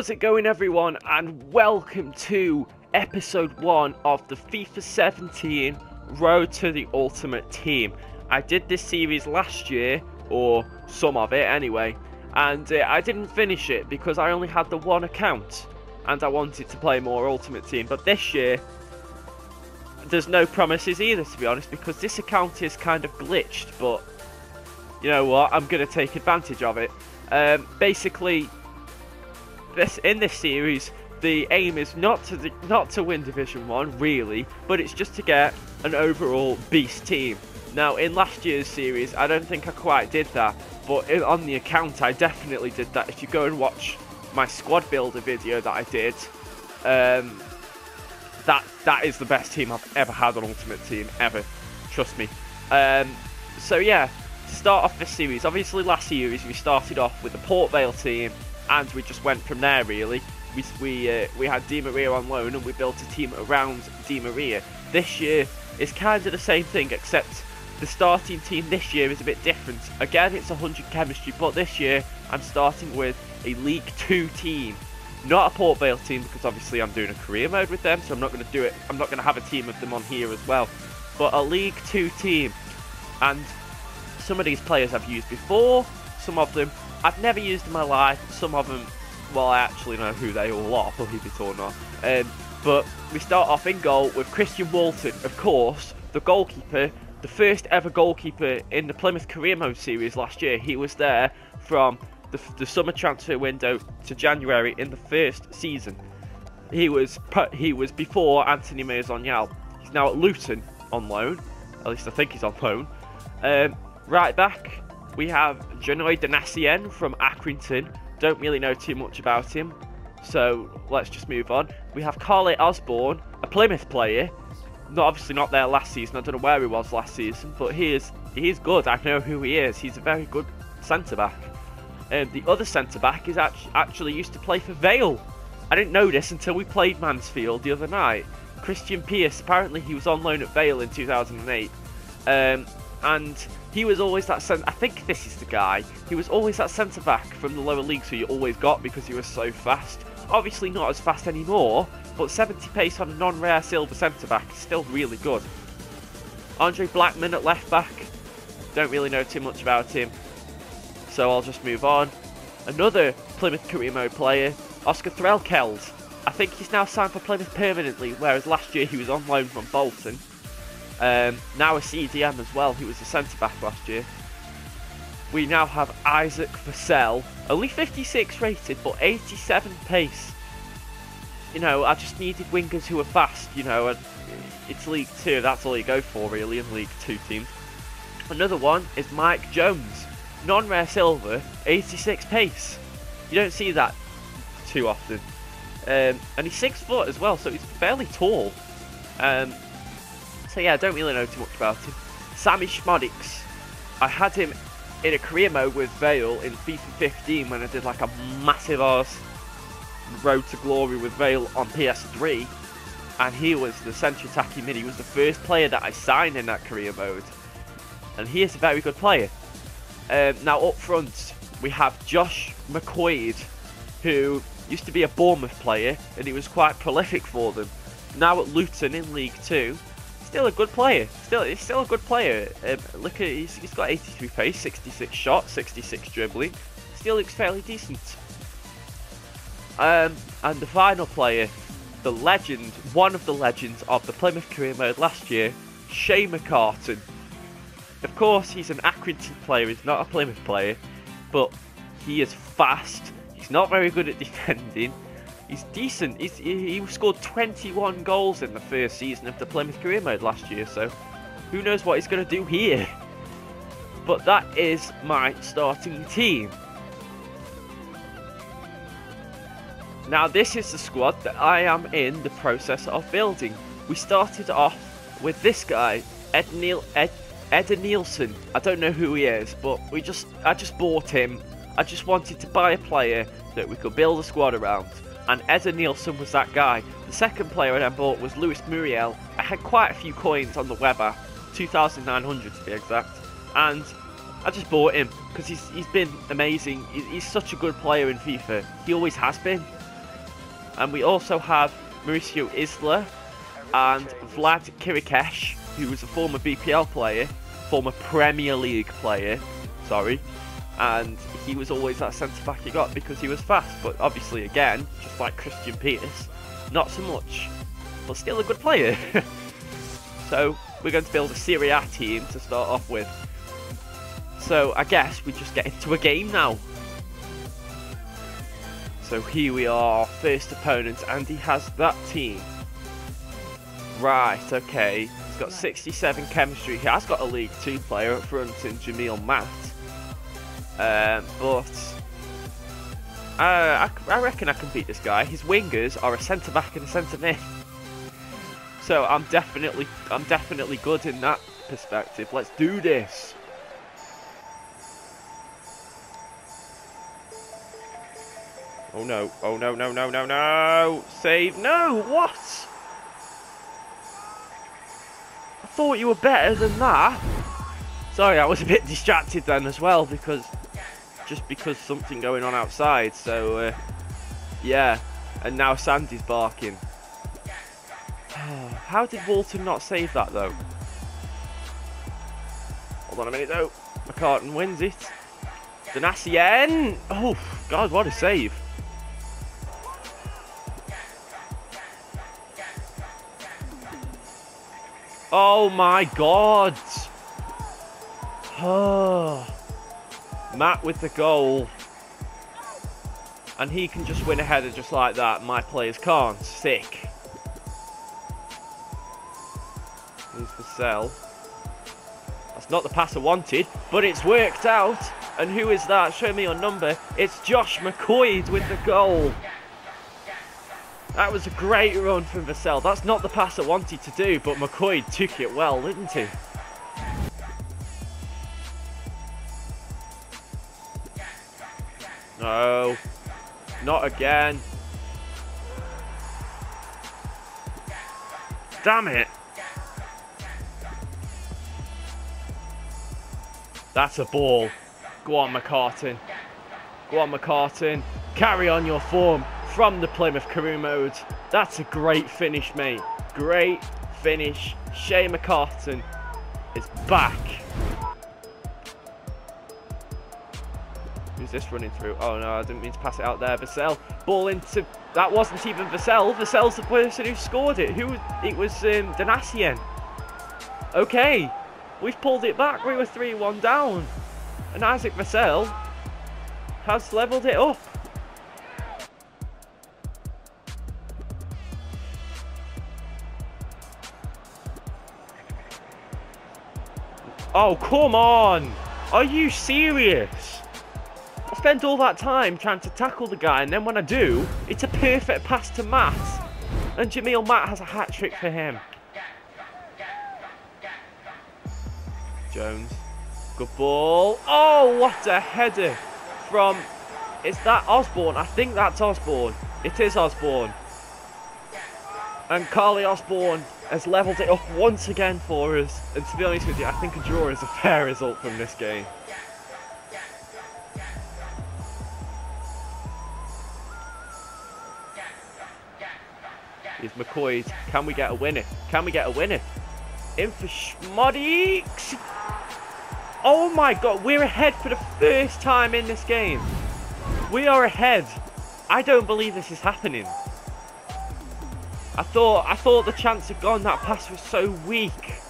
How's it going, everyone? And welcome to episode one of the FIFA 17 Road to the Ultimate Team. I did this series last year, or some of it anyway, and uh, I didn't finish it because I only had the one account and I wanted to play more Ultimate Team. But this year, there's no promises either, to be honest, because this account is kind of glitched, but you know what? I'm going to take advantage of it. Um, basically, this in this series, the aim is not to not to win Division One, really, but it's just to get an overall beast team. Now, in last year's series, I don't think I quite did that, but on the account, I definitely did that. If you go and watch my squad builder video that I did, um, that that is the best team I've ever had on Ultimate Team ever. Trust me. Um, so yeah, to start off this series, obviously last series we started off with the Port Vale team, and we just went from there really. We we uh, we had Di Maria on loan, and we built a team around Di Maria. This year is kind of the same thing, except the starting team this year is a bit different. Again, it's 100 chemistry, but this year I'm starting with a League 2 team. Not a Port Vale team because obviously I'm doing a career mode with them, so I'm not going to do it. I'm not going to have a team of them on here as well. But a League 2 team. And some of these players I've used before, some of them I've never used in my life, some of them, well, I actually know who they all are, believe it or not. Um, but we start off in goal with Christian Walton, of course, the goalkeeper, the first ever goalkeeper in the Plymouth Career Mode series last year. He was there from the, the summer transfer window to January in the first season. He was he was before Anthony Maisonial. He's now at Luton on loan. At least I think he's on loan. Um, right back, we have Janoi Donacien from Accrington. Don't really know too much about him, so let's just move on. We have Karleigh Osborne, a Plymouth player. Not obviously not there last season. I don't know where he was last season, but he is he is good. I know who he is. He's a very good centre back. Um, the other centre back is actually used to play for Vale. I didn't know this until we played Mansfield the other night. Krystian Pearce, apparently he was on loan at Vale in 2008. Um, and he was always that centre. I think this is the guy. He was always that centre back from the lower leagues who you always got because he was so fast. Obviously not as fast anymore, but 70 pace on a non-rare silver centre back is still really good. Andre Blackman at left back. Don't really know too much about him so I'll just move on. Another Plymouth Career Mode player, Oscar Threlkeld. I think he's now signed for Plymouth permanently, whereas last year he was on loan from Bolton. Um, now a CDM as well, he was a centre back last year. We now have Isaac Vassell, only 56 rated, but 87 pace. You know, I just needed wingers who are fast, you know, and it's League 2, that's all you go for really in League 2 teams. Another one is Mike Jones non-rare silver, 86 pace. You don't see that too often. Um, and he's six foot as well, so he's fairly tall. Um, so yeah, I don't really know too much about him. Sammie Szmodics. I had him in a career mode with Vale in FIFA 15 when I did like a massive ass Road to Glory with Vale on PS3. And he was the central attacking mid. He was the first player that I signed in that career mode. And he is a very good player. Um, now up front we have Josh McQuoid, who used to be a Bournemouth player and he was quite prolific for them. Now at Luton in League Two, still a good player. Still, he's still a good player. Um, look at he's, he's got 83 pace, 66 shot, 66 dribbling. Still looks fairly decent. Um, and the final player, the legend, one of the legends of the Plymouth career mode last year, Shay McCartan. Of course, he's an Accrington player, he's not a Plymouth player, but he is fast. He's not very good at defending. He's decent. He's, he scored 21 goals in the first season of the Plymouth career mode last year, so who knows what he's going to do here. But that is my starting team. Now this is the squad that I am in the process of building. We started off with this guy, Ed Neil Ed Nielsen, I don't know who he is, but we just I just bought him. I just wanted to buy a player that we could build a squad around. And Edenilson was that guy. The second player I bought was Luis Muriel. I had quite a few coins on the Weber, 2,900 to be exact. And I just bought him because he's he's been amazing. He's, he's such a good player in FIFA. He always has been. And we also have Mauricio Isla and Vlad Chiricheș, who was a former BPL player, former Premier League player, sorry, and he was always that centre back he got because he was fast. But obviously, again, just like Christian Peters, not so much, but still a good player. so we're going to build a Serie A team to start off with. So I guess we just get into a game now. So here we are, first opponent, and he has that team. Right, okay. He's got 67 chemistry. He has got a League 2 player up front in Jamille Matt. Um, but uh, I, I reckon I can beat this guy. His wingers are a centre back and a centre mid. So I'm definitely I'm definitely good in that perspective. Let's do this. Oh no, oh no, no, no, no, no! Save, no, what? I thought you were better than that. Sorry, I was a bit distracted then as well because, just because something going on outside, so, uh, yeah. And now Sandy's barking. How did Walton not save that though? Hold on a minute though. McCartan wins it. Donacien! Oh, God, what a save. Oh my god! Oh. Matt with the goal. And he can just win a header just like that. My players can't. Sick. Here's Vassell. That's not the pass I wanted, but it's worked out. And who is that? Show me your number. It's Josh McQuoid with the goal. That was a great run from Vassell. That's not the pass I wanted to do, but McQuoid took it well, didn't he? No. Not again. Damn it. That's a ball. Go on, McCartan. Go on, McCartan. Carry on your form from the Plymouth career mode. That's a great finish, mate. Great finish. Shay McCartan is back. Who's this running through? Oh no, I didn't mean to pass it out there. Vassell. Ball into... That wasn't even Vassell. Vassell's the person who scored it. Who? It was um. Okay. We've pulled it back. We were 3-1 down. And Isaac Vassell has levelled it up. Oh, come on! Are you serious? I spent all that time trying to tackle the guy, and then when I do, it's a perfect pass to Matt. And Jamille Matt has a hat-trick for him. Jones. Good ball. Oh, what a header from... Is that Osborne? I think that's Osborne. It is Osborne. And Karleigh Osborne has levelled it up once again for us. And to be honest with you, I think a draw is a fair result from this game. Here's McQuoid. Can we get a winner? Can we get a winner? In for Szmodics. Oh my god, we're ahead for the first time in this game. We are ahead. I don't believe this is happening. I thought I thought the chance had gone. That pass was so weak.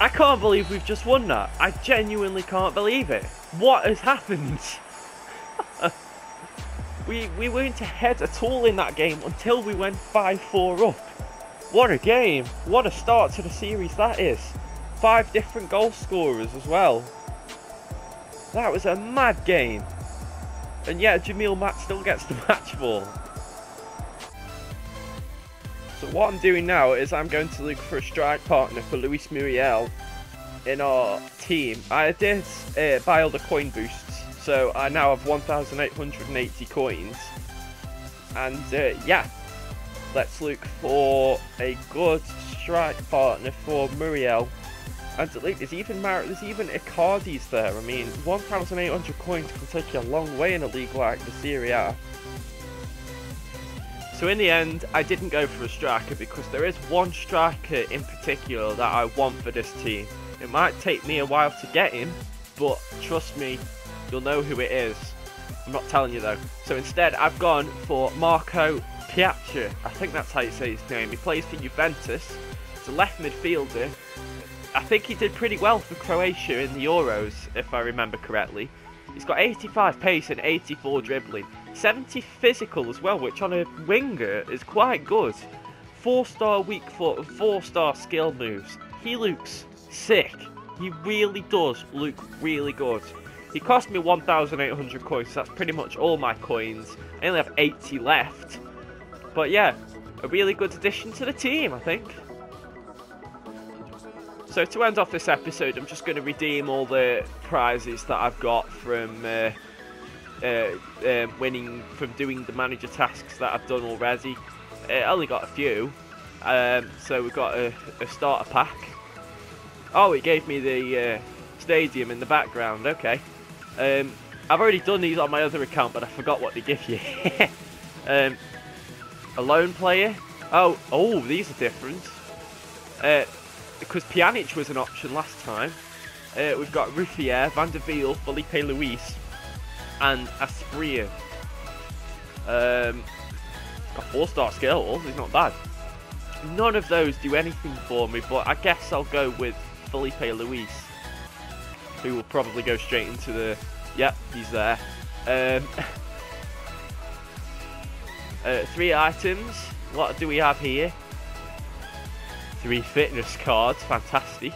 I can't believe we've just won that. I genuinely can't believe it. What has happened? We we weren't ahead at all in that game until we went 5-4 up. What a game. What a start to the series that is. Five different goal scorers as well. That was a mad game. And yet Jamille Matt still gets the match ball. So what I'm doing now is I'm going to look for a strike partner for Luis Muriel in our team. I did uh, buy all the coin boosts, so I now have 1,880 coins. And uh, yeah, let's look for a good strike partner for Muriel And look, there's even Mar there's even Icardi's there. I mean, 1,800 coins can take you a long way in a league like the Serie A. So in the end, I didn't go for a striker because there is one striker in particular that I want for this team. It might take me a while to get him, but trust me, you'll know who it is. I'm not telling you though. So instead, I've gone for Marko Pjaca. I think that's how you say his name. He plays for Juventus. He's a left midfielder. I think he did pretty well for Croatia in the Euros, if I remember correctly. He's got 85 pace and 84 dribbling. 70 physical as well, which on a winger is quite good. 4 star weak foot and 4 star skill moves. He looks sick. He really does look really good. He cost me 1,800 coins, so that's pretty much all my coins. I only have 80 left. But yeah, a really good addition to the team, I think. So to end off this episode, I'm just going to redeem all the prizes that I've got from uh, uh, uh, winning, from doing the manager tasks that I've done already. Uh, I only got a few. Um, so we've got a, a, starter pack. Oh, it gave me the uh, stadium in the background. Okay. Um, I've already done these on my other account, but I forgot what they give you. um, a loan player. Oh, oh, these are different. Uh, because Pjanic was an option last time. Uh, we've got Ruffier, Van der Wiel, Filipe Luis, and Asprilla. Um, got four-star skills, It's not bad. None of those do anything for me, but I guess I'll go with Filipe Luis, who will probably go straight into the... Yep, he's there. Um, uh, three items. What do we have here? Three fitness cards, fantastic.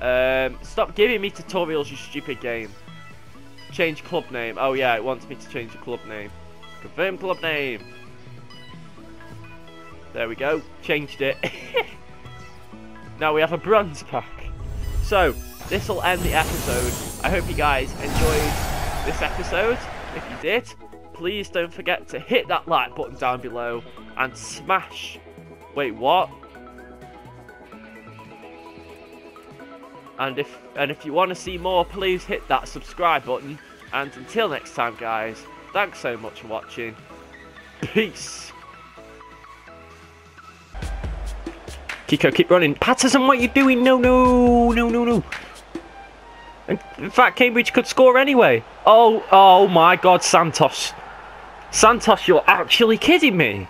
Um, stop giving me tutorials, you stupid game. Change club name. Oh yeah, it wants me to change the club name. Confirm club name. There we go. Changed it. now we have a bronze pack. So, this will end the episode. I hope you guys enjoyed this episode. If you did, please don't forget to hit that like button down below and smash... Wait, what? And if and if you want to see more, please hit that subscribe button. And until next time, guys, thanks so much for watching. Peace. Kiko, keep running. Patterson, what are you doing? No, no, no, no, no. In fact, Cambridge could score anyway. Oh, oh my God, Santos. Santos, you're actually kidding me.